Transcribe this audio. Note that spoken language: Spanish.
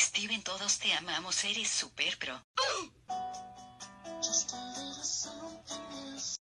Steven, todos te amamos, eres super pro.